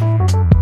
you